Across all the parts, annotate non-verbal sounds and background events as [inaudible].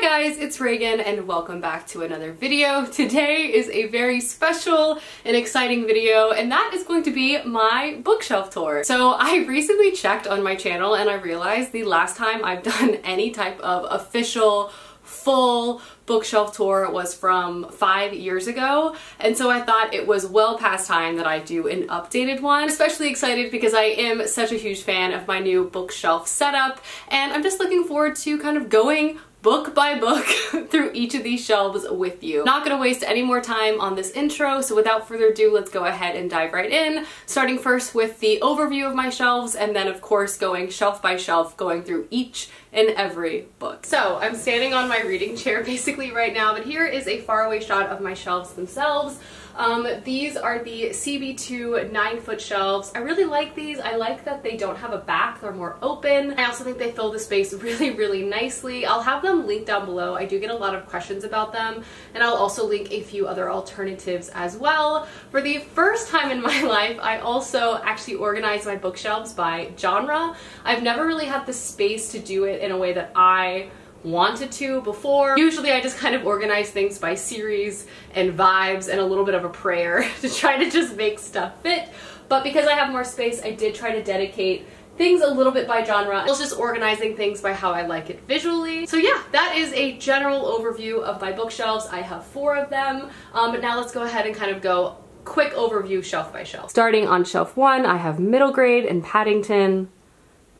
Hi guys, it's Regan and welcome back to another video. Today is a very special and exciting video and that is going to be my bookshelf tour. So I recently checked on my channel and I realized the last time I've [laughs] done any type of official full bookshelf tour was from five years ago and so I thought it was well past time that I do an updated one. Especially excited because I am such a huge fan of my new bookshelf setup and I'm just looking forward to kind of going book by book [laughs] through each of these shelves with you. Not gonna waste any more time on this intro, so without further ado, let's go ahead and dive right in, starting first with the overview of my shelves, and then of course going shelf by shelf, going through each and every book. So I'm standing on my reading chair [laughs] basically right now, but here is a faraway shot of my shelves themselves. Um, these are the CB2 9 foot shelves. I really like these. I like that they don't have a back. They're more open. I also think they fill the space [laughs] really, really nicely. I'll have them linked down below. I do get a lot of questions about them and I'll also link a few other alternatives as well. For the first time in [laughs] my life, I also actually organized my bookshelves by genre. I've never really had the space to do it in a way that I wanted to before. Usually I just kind of organize things by series and vibes and a little bit of a prayer [laughs] to try to just make stuff fit. But because I have more space, I did try to dedicate things a little bit by genre. I was just organizing things by how I like it visually. So yeah, that is a general overview of my bookshelves. I have four of them. Um, but now let's go ahead and kind of go quick overview shelf by shelf. Starting on shelf one, I have middle grade and Paddington.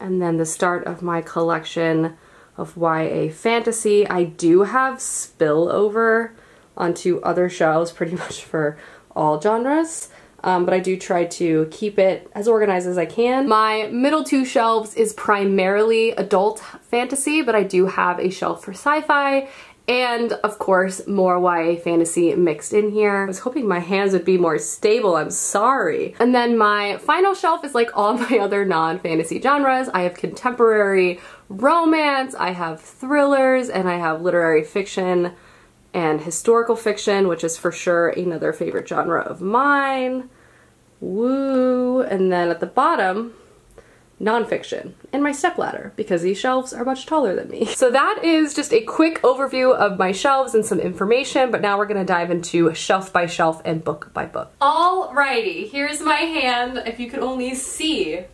And then the start of my collection of YA fantasy. I do have spillover onto other shelves pretty [laughs] much for all genres. Um, but I do try to keep it as organized as I can. My middle two shelves is primarily adult fantasy, but I do have a shelf for sci-fi and of course more YA fantasy mixed in here. I was hoping my hands would be more stable, I'm sorry. And then my final shelf is like all [laughs] my other non-fantasy genres. I have contemporary romance, I have thrillers, and I have literary fiction and historical fiction, which is for sure another favorite genre of mine. Woo! And then at the bottom, nonfiction and my stepladder because these shelves are much taller than me. [laughs] So that is just a quick overview of my shelves and some information, but now we're gonna dive into shelf by shelf and book by book. Alrighty, here's my hand. If you could only see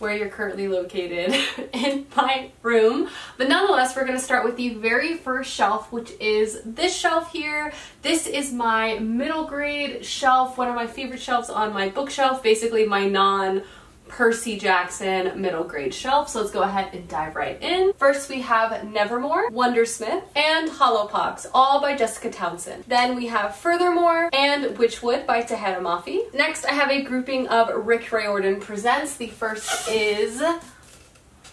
where you're currently located [laughs] in my room. But nonetheless, we're gonna start with the very first shelf, which is this shelf here. This is my middle grade shelf, one of my favorite shelves on my bookshelf, basically my non Percy Jackson middle grade shelf. So let's go ahead and dive right in. First we have Nevermoor, Wundersmith, and Hollowpox, all by Jessica Townsend. Then we have Furthermore and Whichwood by Tahereh Mafi. Next I have a grouping of Rick Riordan Presents. The first is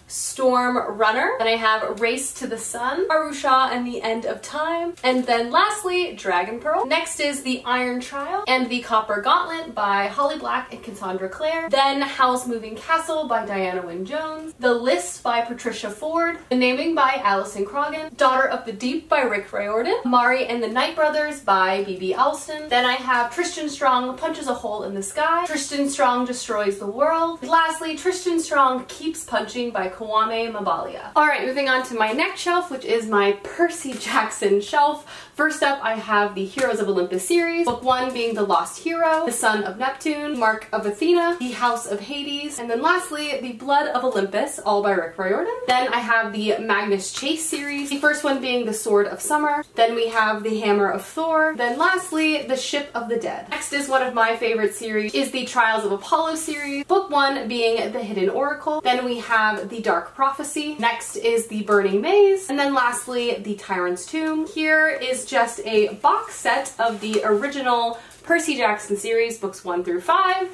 Storm Runner. Then I have Race to the Sun, Aru Shah and the End of Time. And then lastly, Dragon Pearl. Next is The Iron Trial and The Copper Gauntlet by Holly Black and Cassandra Clare. Then Howl's Moving Castle by Diana Wynne Jones. The List by Patricia Forde. The Naming by Alison Croggon. Daughter of the Deep by Rick Riordan. Mari and the Night Brothers by B.B. Alston. Then I have Tristan Strong Punches a Hole in the Sky. Tristan Strong Destroys the World. Lastly, Tristan Strong Keeps Punching by Kwame Mbalia. Alright, moving on to my next shelf, which is my Percy Jackson shelf. First up, I have the Heroes of Olympus series, book one being The Lost Hero, The Son of Neptune, Mark of Athena, The House of Hades, and then lastly, The Blood of Olympus, all by Rick Riordan. Then I have the Magnus Chase series, the first one being The Sword of Summer, then we have The Hammer of Thor, then lastly, The Ship of the Dead. Next is one of my favorite series, is the Trials of Apollo series, book one being The Hidden Oracle, then we have The Dark Prophecy, next is The Burning Maze, and then lastly, The Tyrant's Tomb. Here is just a box set of the original Percy Jackson series, books one through five.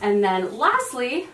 And then lastly,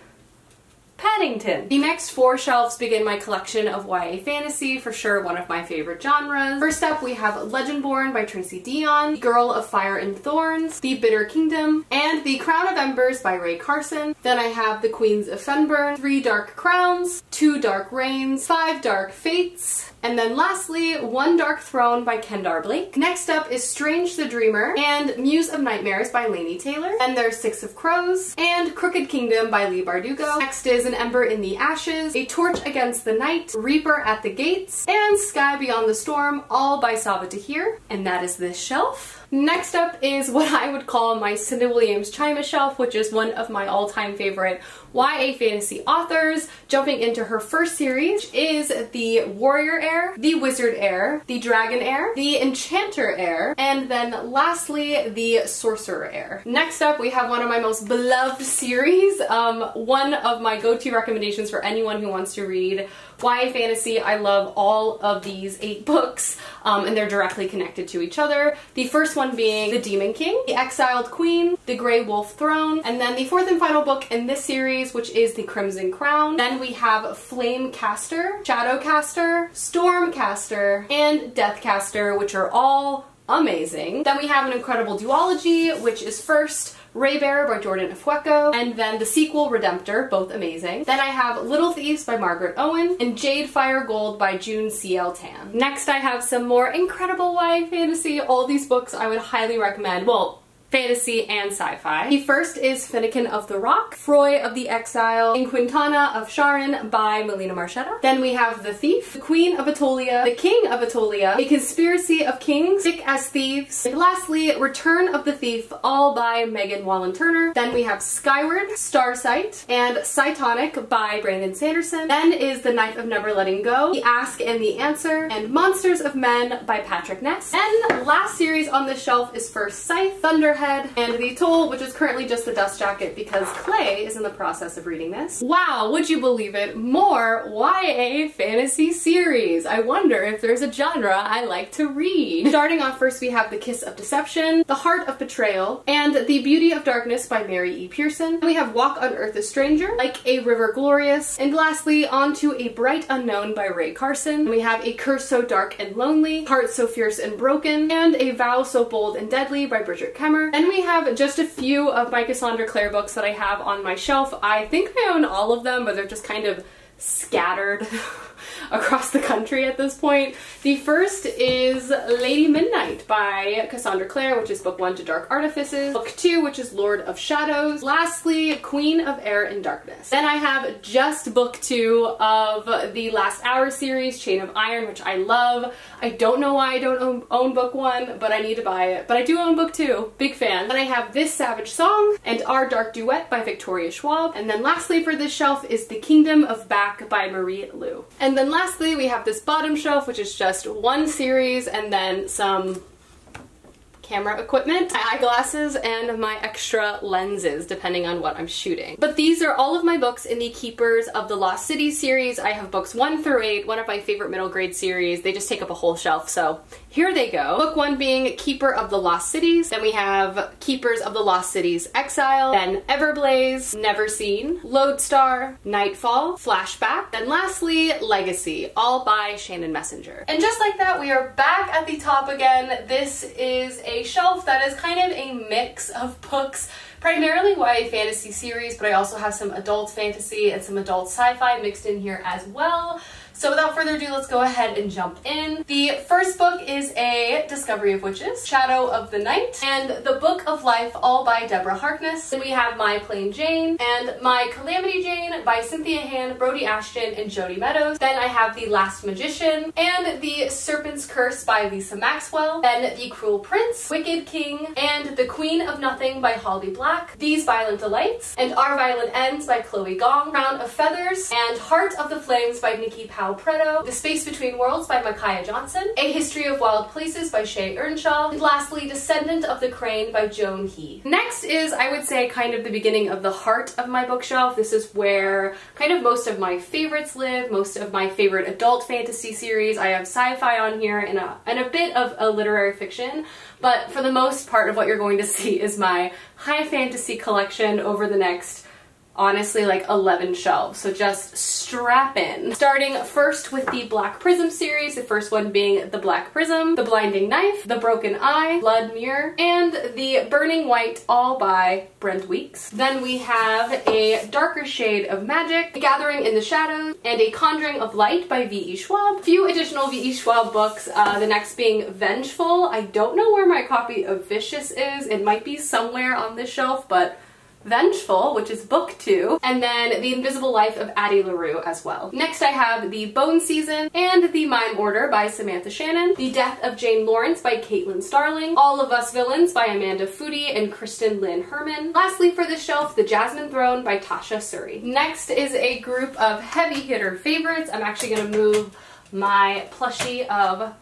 Paddington. The next four shelves begin my collection of YA fantasy, for sure one of my favorite genres. First up we have Legendborn by Tracy Deonn, Girl of Fire and Thorns, The Bitter Kingdom, and The Crown of Embers by Rae Carson. Then I have The Queens of Fennbirn, Three Dark Crowns, Two Dark Reigns, Five Dark Fates, And then lastly, One Dark Throne by Kendare Blake. Next up is Strange the Dreamer and Muse of Nightmares by Laini Taylor. And there's Six of Crows and Crooked Kingdom by Leigh Bardugo. Next is An Ember in the Ashes, A Torch Against the Night, Reaper at the Gates, and Sky Beyond the Storm, all by Sabaa Tahir. And that is this shelf. Next up is what I would call my Cinda Williams Chima shelf, which is one of my all-time favorite YA fantasy authors. Jumping into her first series is the Warrior Heir, the Wizard Heir, the Dragon Heir, the Enchanter Heir, and then lastly the Sorcerer Heir. Next up we have one of my most beloved series, um, one of my go-to recommendations for anyone who wants to read YA fantasy. I love all of these eight books um, and they're directly connected to each other. The first one being The Demon King, The Exiled Queen, The Grey Wolf Throne, and then the fourth and final book in this series, which is The Crimson Crown. Then we have Flame Caster, Shadow Caster, Storm Caster, and Death Caster, which are all amazing. Then we have an incredible duology, which is first Raybearer by Jordan Ifueko, and then the sequel Redemptor, both amazing. Then I have Little Thieves by Margaret Owen, and Jade Fire Gold by June C.L. Tan. Next I have some more incredible YA fantasy. All these books I would highly recommend. Well, fantasy, and sci-fi. The first is Finnikin of the Rock, Froi of the Exile, and Quintana of Charyn by Melina Marchetta. Then we have The Thief, The Queen of Attolia, The King of Attolia, A Conspiracy of Kings, Sick as Thieves, and lastly, Return of the Thief, all by Megan Whalen Turner. Then we have Skyward, Starsight, and Cytonic by Brandon Sanderson. Then is The Knife of Never Letting Go, The Ask and the Answer, and Monsters of Men by Patrick Ness. And last series on the shelf is First Scythe, Thunderhead, head, and the Toll, which is currently just the dust jacket because Clay is in the process of reading this. Wow, would you believe it? More YA fantasy series. I wonder if there's a genre I like to read. Starting off first, we have The Kiss of Deception, The Heart of Betrayal, and The Beauty of Darkness by Mary E. Pearson. We have Walk on Earth a Stranger, Like a River Glorious, and lastly, On to a Bright Unknown by Rae Carson. We have A Curse So Dark and Lonely, Heart So Fierce and Broken, and A Vow So Bold and Deadly by Brigid Kemmer. Then we have just a few of my Cassandra Clare books that I have on my shelf. I think I own all of them, but they're just kind of scattered [laughs] [laughs] across the country at this point. The first is Lady Midnight by Cassandra Clare, which is book one to Dark Artifices. Book two, which is Lord of Shadows. Lastly, Queen of Air and Darkness. Then I have just book two of the Last Hour series, Chain of Iron, which I love. I don't know why I don't own, own book one, but I need to buy it. But I do own book two. Big fan. Then I have This Savage Song and Our Dark Duet by Victoria Schwab. And then lastly for this shelf is The Kingdom of Back by Marie Lu. And then lastly, we have this bottom shelf, which is just one series and then some camera equipment, my eyeglasses, and my extra lenses, depending on what I'm shooting. But these are all of my books in the Keepers of the Lost City series. I have books one through eight, one of my favorite middle grade series. They just take up a whole shelf, so here they go. Book one being Keeper of the Lost Cities. Then we have Keepers of the Lost Cities Exile. Then Everblaze, Never Seen, Lodestar, Nightfall, Flashback. Then lastly, Legacy, all by Shannon Messenger. And just like that, we are back at the top again. This is a shelf that is kind of a mix of books primarily YA fantasy series, but I also have some adult fantasy and some adult sci-fi mixed in here as well. So without further ado, let's go ahead and jump in. The first book is a Discovery of Witches, Shadow of the Night, and The Book of Life, all by Deborah Harkness. Then we have My Plain Jane and My Calamity Jane by Cynthia Hand, Brodi Ashton, and Jodi Meadows. Then I have The Last Magician and The Serpent's Curse by Lisa Maxwell. Then The Cruel Prince, Wicked King, and The Queen of Nothing by Holly Black. These Violent Delights, and Our Violent Ends by Chloe Gong. Crown of Feathers, and Heart of the Flames by Nikki Pau Preto, The Space Between Worlds by Micaiah Johnson, A History of Wild Places by Shea Ernshaw, and lastly, Descendant of the Crane by Joan He. Next is, I would say, kind of the beginning of the heart of my bookshelf. This is where kind of most of my favorites live, most of my favorite adult fantasy series. I have sci-fi on here and a, and a bit of a literary fiction, but for the most part of what you're going to see is my high fantasy collection over the next honestly like 11 shelves, so just strap in. Starting first with the Black Prism series, the first one being The Black Prism, The Blinding Knife, The Broken Eye, Blood Mirror, and The Burning White, all by Brent Weeks. Then we have a darker shade of magic, The Gathering in the Shadows, and A Conjuring of Light by V.E. Schwab. A few additional V.E. Schwab books, uh, the next being Vengeful. I don't know where my copy of Vicious is. It might be somewhere on this shelf, but Vengeful, which is book two, and then The Invisible Life of Addie LaRue as well. Next I have The Bone Season and The Mime Order by Samantha Shannon, The Death of Jane Lawrence by Caitlin Starling, All of Us Villains by Amanda Foody and Kristen Lynn Herman. Lastly for the shelf, The Jasmine Throne by Tasha Suri. Next is a group of heavy hitter favorites. I'm actually going to move my plushie of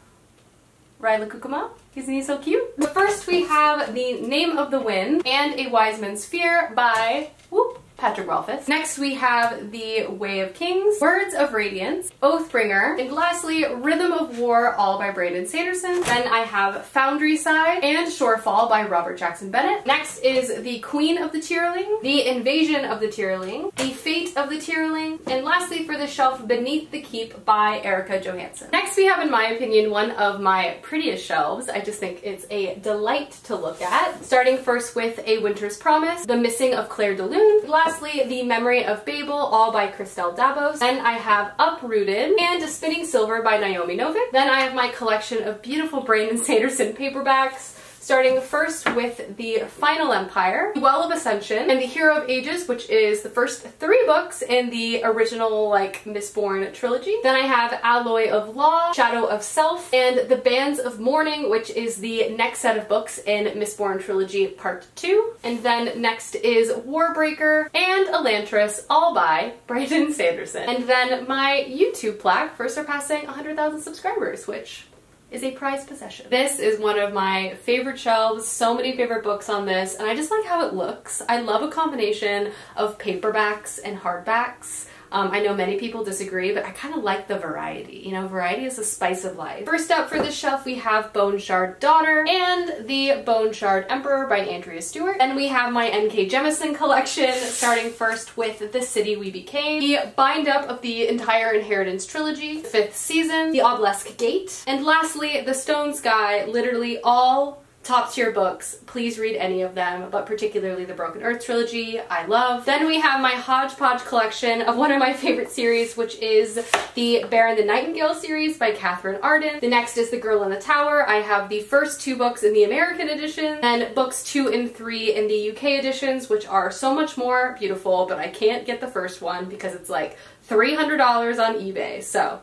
Rilakkuma. Isn't he so cute? But first we have The Name of the Wind and A Wise Man's Fear by whoop, Patrick Rothfuss. Next we have The Way of Kings, Words of Radiance, Oathbringer, and lastly Rhythm of War, all by Brandon Sanderson. Then I have Foundry Side and Shorefall by Robert Jackson Bennett. Next is The Queen of the Tearling, The Invasion of the Tearling, The Fate of the Tearling, and lastly for the shelf Beneath the Keep by Erika Johansen. Next we have in my opinion one of my prettiest shelves. I just think it's a delight to look at. Starting first with A Winter's Promise, The Missing of Claire de Lune, lastly, The Memory of Babel, all by Christelle Dabos. Then I have Uprooted and *A Spinning Silver by Naomi Novik. Then I have my collection of beautiful Brandon Sanderson paperbacks starting first with The Final Empire, The Well of Ascension, and The Hero of Ages, which is the first three books in the original, like, Mistborn trilogy. Then I have Alloy of Law, Shadow of Self, and The Bands of Mourning, which is the next set of books in Mistborn trilogy part two. And then next is Warbreaker and Elantris, all by [laughs] Brandon Sanderson. And then my YouTube plaque for surpassing 100,000 subscribers, which is a prized possession. This is one of my favorite shelves, so many favorite books on this, and I just like how it looks. I love a combination of paperbacks and hardbacks. Um, I know many people disagree, but I kind of like the variety. You know, variety is the spice of life. First up for this shelf, we have Bone Shard Daughter and the Bone Shard Emperor by Andrea Stewart. And we have my N.K. Jemisin collection, starting first with The City We Became, the bind up of the entire Inheritance trilogy, fifth season, The Obelisk Gate, and lastly, The Stone Sky, literally all top tier books. Please read any of them, but particularly the Broken Earth trilogy, I love. Then we have my hodgepodge collection of one of my favorite series, which is the Bear and the Nightingale series by Katherine Arden. The next is The Girl in the Tower. I have the first two books in the American edition, and books two and three in the UK editions, which are so much more beautiful, but I can't get the first one because it's like $300 on eBay. So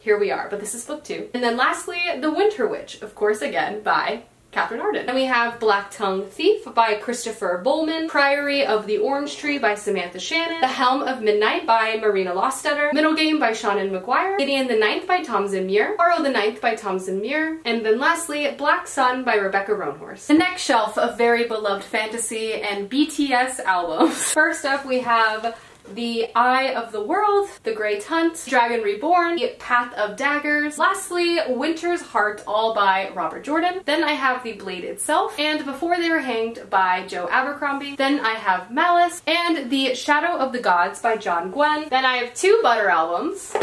here we are, but this is book two. And then lastly, The Winter Witch, of course, again, by Katherine Arden. And we have Black Tongue Thief by Christopher Bowman, Priory of the Orange Tree by Samantha Shannon, The Helm of Midnight by Marina Lostetter, Middle Game by Seanan McGuire, Gideon the Ninth by Tom Muir, Harrow the Ninth by Tamsyn Muir, and then lastly, Black Sun by Rebecca Roanhorse. The next shelf of very beloved fantasy and BTS albums. [laughs] First up we have the Eye of the World, The Great Hunt, Dragon Reborn, The Path of Daggers, lastly, Winter's Heart, all by Robert Jordan. Then I have The Blade itself, and Before They Were Hanged by Joe Abercrombie. Then I have Malice, and The Shadow of the Gods by John Gwynne. Then I have two Butter albums.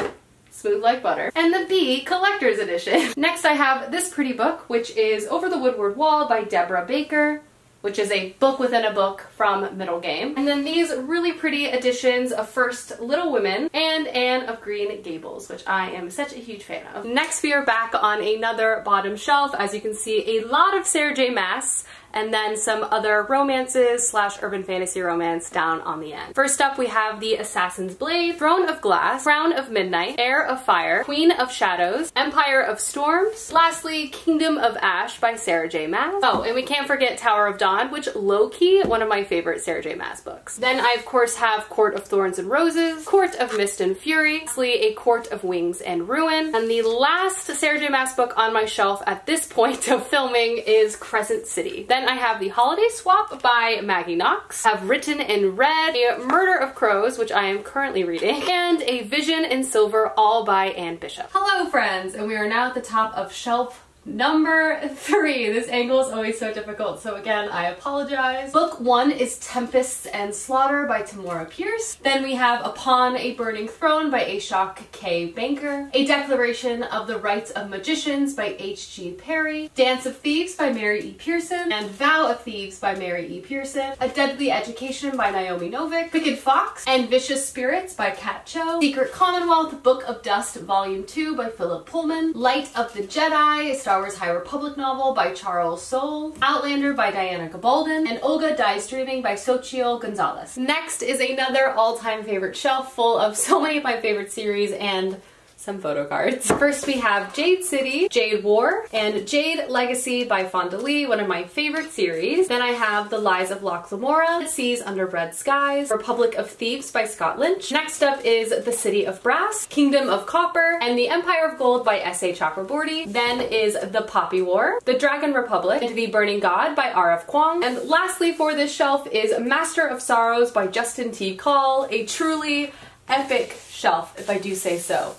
Smooth Like Butter, and the B Collector's Edition. [laughs] Next I have this pretty book, which is Over the Woodward Wall by Deborah Baker which is a book within a book from Middle Game. And then these really pretty editions of first Little Women and Anne of Green Gables, which I am such a huge fan of. Next we are back on another bottom shelf. As you can see, a lot of Sarah J Maas and then some other romances slash urban fantasy romance down on the end. First up, we have The Assassin's Blade, Throne of Glass, Crown of Midnight, Heir of Fire, Queen of Shadows, Empire of Storms, lastly, Kingdom of Ash by Sarah J Maas. Oh, and we can't forget Tower of Dawn, which low-key, one of my favorite Sarah J Maas books. Then I, of course, have Court of Thorns and Roses, Court of Mist and Fury, lastly, A Court of Wings and Ruin, and the last Sarah J Maas book on my shelf at this point [laughs] of filming is Crescent City. Then I have The Holiday Swap by Maggie Knox, I've Written in Red, A Murder of Crows, which I am currently reading, and A Vision in Silver, all by Anne Bishop. Hello friends, and we are now at the top of shelf Number three, this angle is always so difficult, so again, I apologize. Book one is Tempests and Slaughter by Tamora Pierce. Then we have Upon a Burning Throne by Ashok K. Banker. A Declaration of the Rights of Magicians by H.G. Perry. Dance of Thieves by Mary E. Pearson. And Vow of Thieves by Mary E. Pearson. A Deadly Education by Naomi Novik. Wicked Fox and Vicious Spirits by Kat Cho. Secret Commonwealth, Book of Dust, Volume 2 by Philip Pullman. Light of the Jedi, Star Wars High Republic novel by Charles Soule, Outlander by Diana Gabaldon, and Olga Dies Dreaming by Xochitl Gonzalez. Next is another all-time favorite shelf full of so many of my favorite series and some photo cards. [laughs] First we have Jade City, Jade War, and Jade Legacy by Fonda Lee, one of my favorite series. Then I have The Lies of Locke Lamora, Seas Under Red Skies, Republic of Thieves by Scott Lynch. Next up is The City of Brass, Kingdom of Copper, and The Empire of Gold by S.A. Chakraborty. Then is The Poppy War, The Dragon Republic, and The Burning God by R.F. Kuang. And lastly for this shelf is Master of Sorrows by Justin T. Call, a truly epic shelf, if I do say so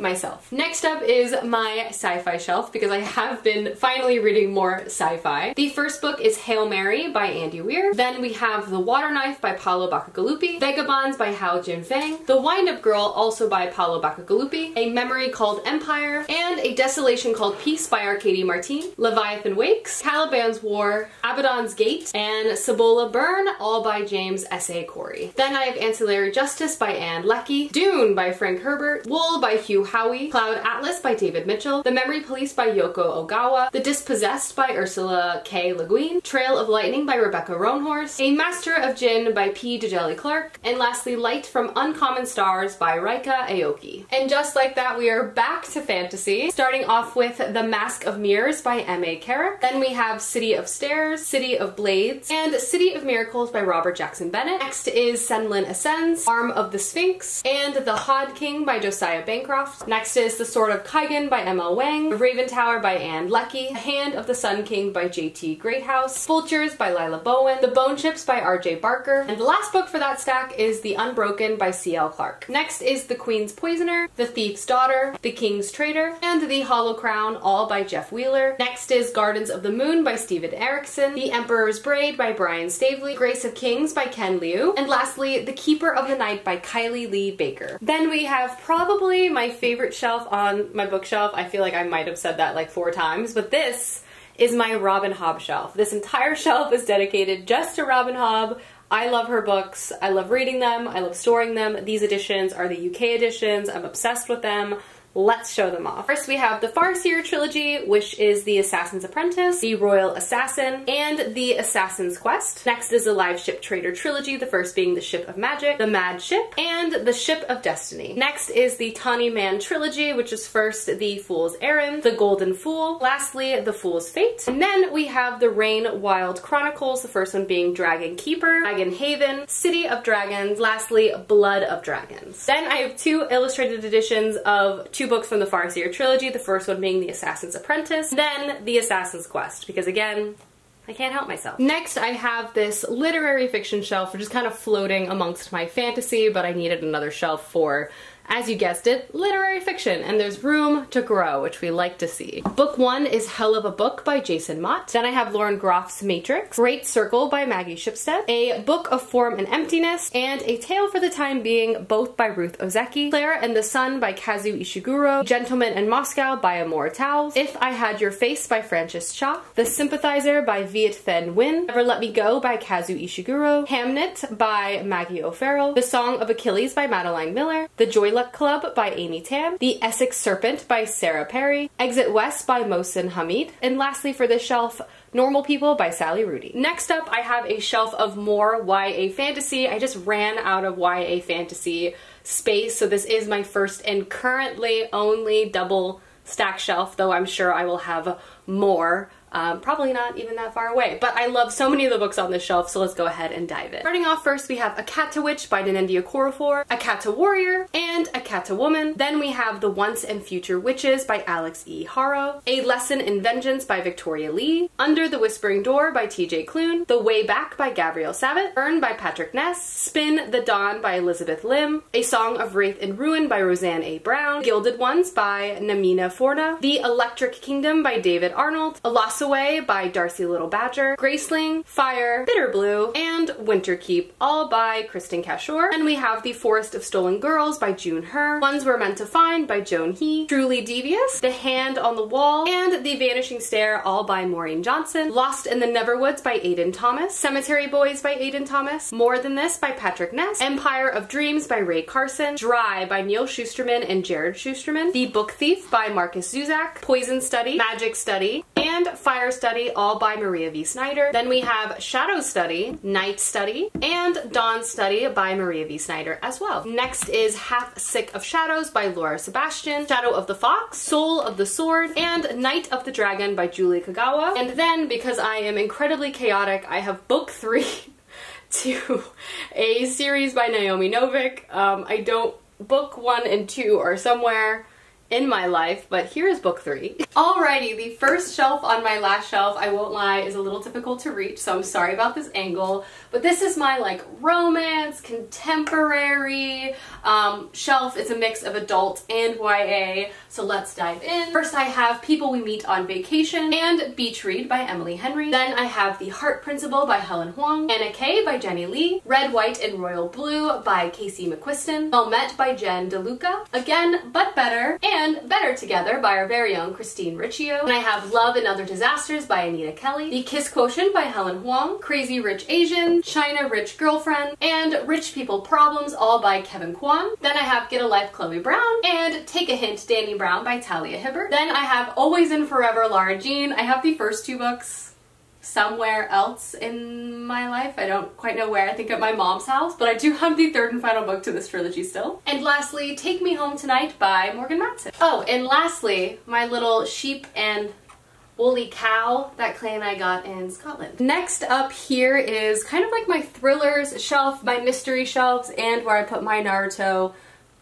myself. Next up is my sci-fi shelf because I have been finally reading more sci-fi. The first book is Hail Mary by Andy Weir. Then we have The Water Knife by Paolo Bacigalupi, Vagabonds by Hao Jingfang, The Wind-Up Girl also by Paolo Bacigalupi, A Memory Called Empire, and A Desolation Called Peace by Arkady Martine, Leviathan Wakes, Caliban's War, Abaddon's Gate, and Cibola Burn, all by James S.A. Corey. Then I have Ancillary Justice by Ann Leckie, Dune by Frank Herbert, Wool by Hugh Howey, Cloud Atlas by David Mitchell, The Memory Police by Yoko Ogawa, The Dispossessed by Ursula K. Le Guin, Trail of Lightning by Rebecca Roanhorse, A Master of Jinn by P. Djèlí Clark, and lastly Light from Uncommon Stars by Ryka Aoki. And just like that, we are back to fantasy, starting off with The Mask of Mirrors by M.A. Carrick. Then we have City of Stairs, City of Blades, and City of Miracles by Robert Jackson Bennett. Next is Senlin Ascends, Arm of the Sphinx, and The Hod King by Josiah Bancroft. Next is The Sword of Kaigen by M.L. Wang, Raven Tower by Ann Leckie, The Hand of the Sun King by J.T. Greathouse, Vultures by Lila Bowen, The Bone Ships by R.J. Barker, and the last book for that stack is The Unbroken by C.L. Clark. Next is The Queen's Poisoner, The Thief's Daughter, The King's Traitor, and The Hollow Crown, all by Jeff Wheeler. Next is Gardens of the Moon by Steven Erikson, The Emperor's Braid by Brian Staveley, Grace of Kings by Ken Liu, and lastly, The Keeper of the Night by Kylie Lee Baker. Then we have probably my favorite favorite shelf on my bookshelf. I feel like I might have said that like four times, but this is my Robin Hobb shelf. This entire [laughs] shelf is dedicated just to Robin Hobb. I love her books. I love reading them. I love storing them. These editions are the UK editions. I'm obsessed with them. Let's show them off. First we have the Farseer trilogy, which is The Assassin's Apprentice, The Royal Assassin, and The Assassin's Quest. Next is the Live Ship Trader trilogy, the first being The Ship of Magic, The Mad Ship, and The Ship of Destiny. Next is the Tawny Man trilogy, which is first The Fool's Errand, The Golden Fool, lastly The Fool's Fate. And then we have the Rain Wild Chronicles, the first one being Dragon Keeper, Dragon Haven, City of Dragons, lastly Blood of Dragons. Then I have two illustrated editions of books from the Farseer trilogy, the first one being The Assassin's Apprentice, then The Assassin's Quest, because again, I can't help myself. Next, I have this literary fiction shelf, which is kind of floating amongst my fantasy, but I needed another shelf for as you guessed it, literary fiction, and there's room to grow, which we like to see. Book one is Hell of a Book by Jason Mott. Then I have Lauren Groff's Matrix, Great Circle by Maggie Shipstead, A Book of Form and Emptiness, and A Tale for the Time Being, both by Ruth Ozeki, Clara and the Sun by Kazuo Ishiguro, Gentleman in Moscow by Amor Towles, If I Had Your Face by Frances Cha, The Sympathizer by Viet Thanh Nguyen, Never Let Me Go by Kazuo Ishiguro, Hamnet by Maggie O'Farrell, The Song of Achilles by Madeline Miller, The Club by Amy Tan, The Essex Serpent by Sarah Perry, Exit West by Mohsin Hamid, and lastly for this shelf, Normal People by Sally Rooney. Next up, I have a shelf of more YA fantasy. I just ran out of YA fantasy space, so this is my first and currently only double stack shelf, though I'm sure I will have more Um, probably not even that far away, but I love so many of the books on this shelf, so let's go ahead and dive in. Starting off first, we have Akata Witch by Nnedi Okorafor, to Warrior, and Akata Woman. Then we have The Once and Future Witches by Alix E. Harrow, A Lesson in Vengeance by Victoria Lee, Under the Whispering Door by T.J. Klune, The Way Back by Gavriel Savit, Burn by Patrick Ness, Spin the Dawn by Elizabeth Lim, A Song of Wraith and Ruin by Roseanne A. Brown, Gilded Ones by Namina Forna, The Electric Kingdom by David Arnold, A Lost Away by Darcie Little Badger, Graceling, Fire, Bitter Blue, and Winterkeep, all by Kristin Cashore. And we have The Forest of Stolen Girls by June Hur, Ones We're Meant to Find by Joan He, Truly Devious, The Hand on the Wall, and The Vanishing Stair, all by Maureen Johnson, Lost in the Neverwoods by Aiden Thomas, Cemetery Boys by Aiden Thomas, More Than This by Patrick Ness, Empire of Dreams by Rae Carson, Dry by Neal Shusterman and Jarrod Shusterman, The Book Thief by Markus Zusak, Poison Study, Magic Study, and Fire Study, all by Maria V. Snyder. Then we have Shadow Study, Night Study, and Dawn Study by Maria V. Snyder as well. Next is Half Sick of Shadows by Laura Sebastian, Shadow of the Fox, Soul of the Sword, and Night of the Dragon by Julie Kagawa. And then, because I am incredibly chaotic, I have book three [laughs] to a series by Naomi Novik. Um, I don't, book one and two are somewhere in my life, but here is book three. Alrighty, the first shelf on my last shelf, I won't lie, is a little difficult to reach, so I'm sorry about this angle, but this is my like romance, contemporary um, shelf. It's a mix of adult and YA, so let's dive in. First I have People We Meet on Vacation and Beach Read by Emily Henry. Then I have The Heart Principle by Helen Hoang, Anna K by Jenny Lee, Red, White, and Royal Blue by Casey McQuiston, Well Met by Jen DeLuca, Again But Better, and and Better Together by our very own Christine Riccio. And I have Love and Other Disasters by Anita Kelly, The Kiss Quotient by Helen Hoang, Crazy Rich Asian, China Rich Girlfriend, and Rich People Problems all by Kevin Kwan. Then I have Get a Life Chloe Brown and Take a Hint Danny Brown by Talia Hibbert. Then I have Always and Forever Lara Jean. I have the first two books somewhere else in my life. I don't quite know where. I think at my mom's house, but I do have the third and final book to this trilogy still. And lastly, Take Me Home Tonight by Morgan Matson. Oh, and lastly, my little sheep and woolly cow that Clay and I got in Scotland. Next up here is kind of like my thrillers shelf, my mystery shelves, and where I put my Naruto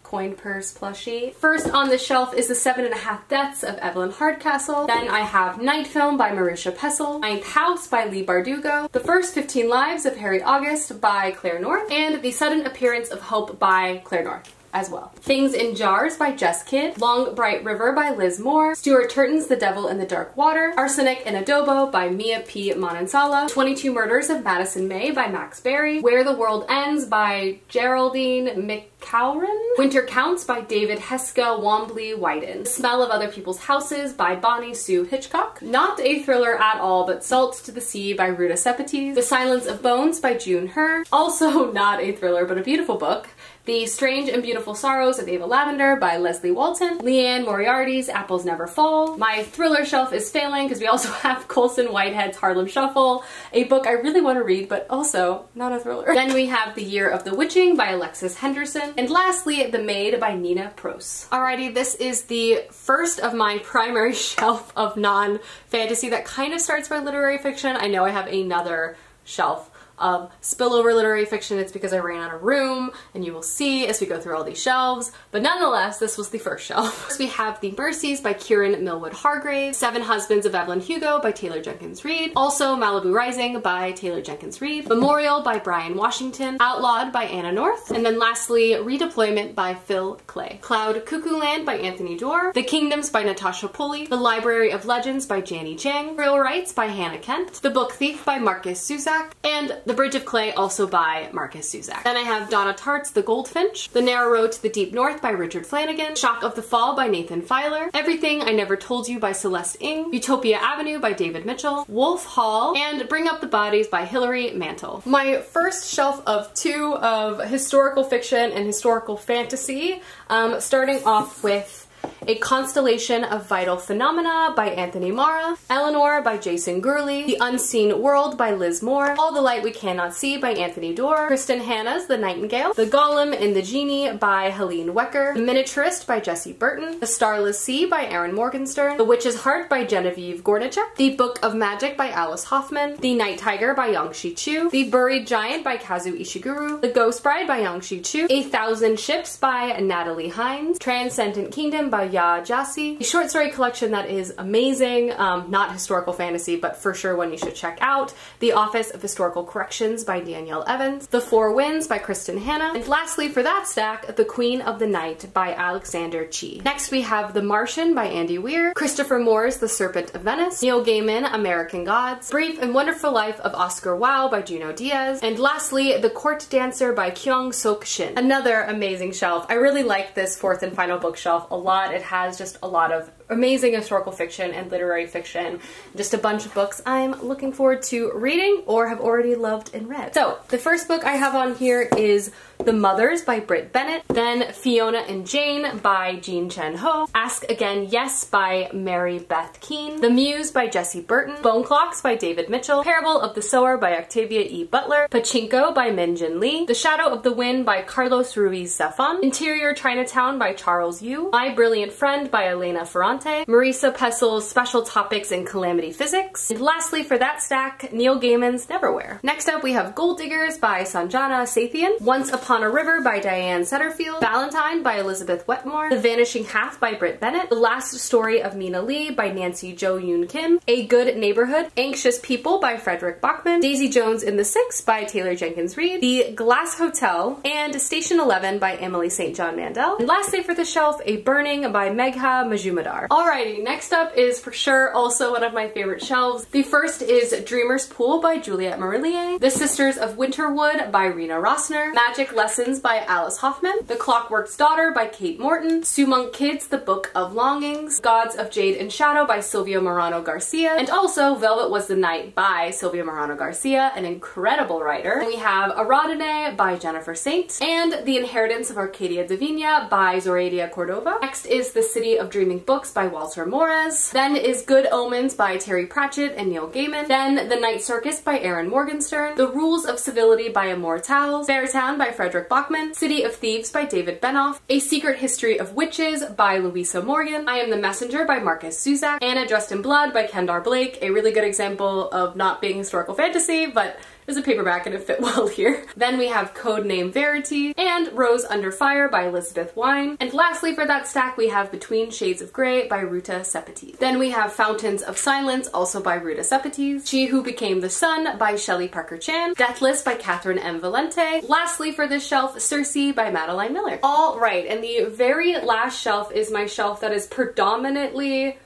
coin purse plushie. First on the shelf is The Seven and a Half Deaths of Evelyn Hardcastle. Then I have Night Film by Marisha Pessl, Ninth House by Leigh Bardugo, The First 15 Lives of Harry August by Claire North, and The Sudden Appearance of Hope by Claire North as well. Things in Jars by Jess Kidd, Long Bright River by Liz Moore, Stuart Turton's The Devil in the Dark Water, Arsenic and Adobo by Mia P. Manansala, 22 Murders of Madison May by Max Barry, Where the World Ends by Geraldine McCaughrean, Winter Counts by David Heska Wanbli Weiden, The Smell of Other People's Houses by Bonnie Sue Hitchcock, not a thriller at all, but Salt to the Sea by Ruta Sepetys, The Silence of Bones by June Hur, also [laughs] not a thriller, but a beautiful book, the Strange and Beautiful Sorrows of Ava Lavender by Leslye Walton. Liane Moriarty's Apples Never Fall. My thriller shelf is failing because we also [laughs] have Colson Whitehead's Harlem Shuffle, a book I really want to read but also not a thriller. then we have The Year of the Witching by Alexis Henderson. And lastly, The Maid by Nina Prose. Alrighty, this is the first of my primary [laughs] shelf of non-fantasy that kind of starts my literary fiction. I know I have another shelf of spillover literary fiction. It's because I ran out of room and you will see as we go through all these shelves. But nonetheless, this was the first [laughs] shelf. We have The Mercies by Kiran Millwood Hargrave, Seven Husbands of Evelyn Hugo by Taylor Jenkins Reid, also Malibu Rising by Taylor Jenkins Reid, Memorial by Bryan Washington, Outlawed by Anna North, and then lastly Redeployment by Phil Klay, Cloud Cuckoo Land by Anthony Doerr, The Kingdoms by Natasha Pulley, The Library of Legends by Janie Chang, Real Rights by Hannah Kent, The Book Thief by Markus Zusak, and the Bridge of Clay, also by Markus Zusak. Then I have Donna Tartt's The Goldfinch, The Narrow Road to the Deep North by Richard Flanagan, Shock of the Fall by Nathan Filer, Everything I Never Told You by Celeste Ng, Utopia Avenue by David Mitchell, Wolf Hall, and Bring Up the Bodies by Hilary Mantel. My first shelf of two of historical fiction and historical fantasy, um, starting off with A Constellation of Vital Phenomena by Anthony Marra, Eleanor by Jason Gurley, The Unseen World by Liz Moore, All the Light We Cannot See by Anthony Doerr, Kristin Hannah's The Nightingale, The Golem and the Genie by Helene Wecker, The Miniaturist by Jessie Burton, The Starless Sea by Erin Morgenstern, The Witch's Heart by Genevieve Gornichec, The Book of Magic by Alice Hoffman, The Night Tiger by Yangsze Choo, The Buried Giant by Kazu Ishiguro, The Ghost Bride by Yangsze Choo, A Thousand Ships by Natalie Haynes, Transcendent Kingdom by Yaa Gyasi, a short story collection that is amazing, um, not historical fantasy, but for sure one you should check out, The Office of Historical Corrections by Danielle Evans, The Four Winds by Kristin Hannah, and lastly for that stack, The Queen of the Night by Alexander Chee. Next we have The Martian by Andy Weir, Christopher Moore's The Serpent of Venice, Neil Gaiman, American Gods, Brief and Wonderful Life of Oscar Wilde by Junot Diaz, and lastly, The Court Dancer by Kyung Sok Shin. Another amazing shelf. I really like this fourth and final bookshelf a lot. It has just a lot of amazing historical fiction and literary fiction. Just a bunch of books I'm looking forward to reading or have already loved and read. So the first book I have on here is The Mothers by Brit Bennett, then Fiona and Jane by Jean Chen Ho, Ask Again Yes by Mary Beth Keane, The Muse by Jessie Burton, Bone Clocks by David Mitchell, Parable of the Sower by Octavia E. Butler, Pachinko by Min Jin Lee, The Shadow of the Wind by Carlos Ruiz Zafon, Interior Chinatown by Charles Yu, My Brilliant Friend by Elena Ferrante, Marisha Pessl's Special Topics in Calamity Physics, and lastly for that stack, Neil Gaiman's Neverwhere. Next up we have Gold Diggers by Sanjana Sathian, Once Upon a River by Diane Setterfield, Valentine by Elizabeth Wetmore, The Vanishing Half by Brit Bennett, The Last Story of Mina Lee by Nancy Jooyoun Kim, A Good Neighborhood, Anxious People by Fredrik Backman, Daisy Jones in the Six by Taylor Jenkins Reid, The Glass Hotel, and Station 11 by Emily St. John Mandel. And lastly for the shelf, A Burning by Megha Majumdar. Alrighty, next up is for sure also one of my favorite shelves. The first is Dreamer's Pool by Juliette Marillier, The Sisters of Winterwood by Rena Rossner, Magic Lessons by Alice Hoffman, The Clockwork's Daughter by Kate Morton, Sumunk Kids, The Book of Longings, Gods of Jade and Shadow by Silvia Moreno Garcia, and also Velvet Was the Night by Silvia Moreno Garcia, an incredible writer. And we have Ariadne by Jennifer Saint, and The Inheritance of Orquídea Divina by Zoraida Cordova. Next is The City of Dreaming Books by Walter Moers. Then is Good Omens by Terry Pratchett and Neil Gaiman. Then The Night Circus by Erin Morgenstern. The Rules of Civility by Amor Towles. Fairtown by Fredrik Backman, City of Thieves by David Benioff. A Secret History of Witches by Louisa Morgan. I Am the Messenger by Markus Zusak. Anna Dressed in Blood by Kendare Blake. A really good example of not being historical fantasy, but was a paperback and it fit [laughs] well here. Then we have Codename Verity and Rose Under Fire by Elizabeth Wein. And lastly for that stack we have Between Shades of Grey by Ruta Sepetys. Then we have Fountains of Silence also by Ruta Sepetys. She Who Became the Sun by Shelley Parker Chan. Deathless by Catherynne M. Valente. Lastly for this shelf, Circe by Madeline Miller. All right, and the very last shelf is my shelf that is predominantly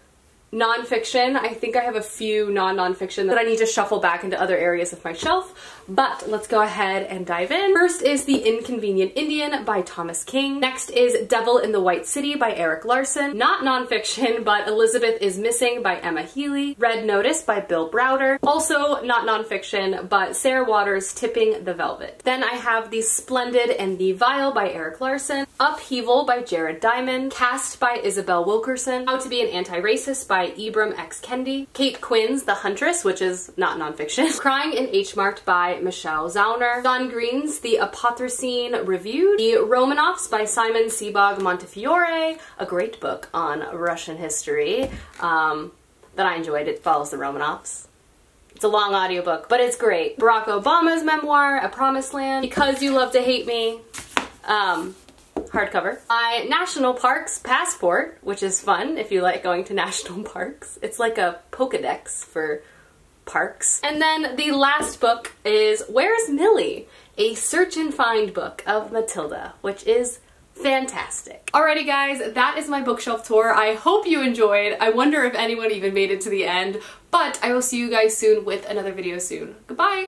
nonfiction. I think I have a few non-nonfiction that I need to shuffle back into other areas of my shelf, but let's go ahead and dive in. First is The Inconvenient Indian by Thomas King. Next is Devil in the White City by Erik Larson. Not nonfiction, [laughs] but Elizabeth is Missing by Emma Healey. Red Notice by Bill Browder. Also not nonfiction, but Sarah Waters' Tipping the Velvet. Then I have The Splendid and the Vile by Erik Larson. Upheaval by Jared Diamond. Caste by Isabel Wilkerson. How to be an Anti-Racist by Ibram X. Kendi. Kate Quinn's The Huntress, which is not nonfiction. [laughs] Crying in H Mart by Michelle Zauner. Don Green's The Anthropocene Reviewed. The Romanovs by Simon Sebag Montefiore, a great book on Russian history um, that I enjoyed. It follows the Romanovs. It's a long audiobook, but it's great. Barack Obama's memoir, A Promised Land, Because You Love to Hate Me, um, hardcover. My National Parks Passport, which is fun if you like going to [laughs] national parks. It's like a Pokedex for parks. And then the last book is Where's Millie? A search and find book of Matilda, which is fantastic. Alrighty guys, that is my bookshelf tour. I hope you enjoyed. I wonder if anyone even made it to the end, but I will see you guys soon with another video soon. Goodbye!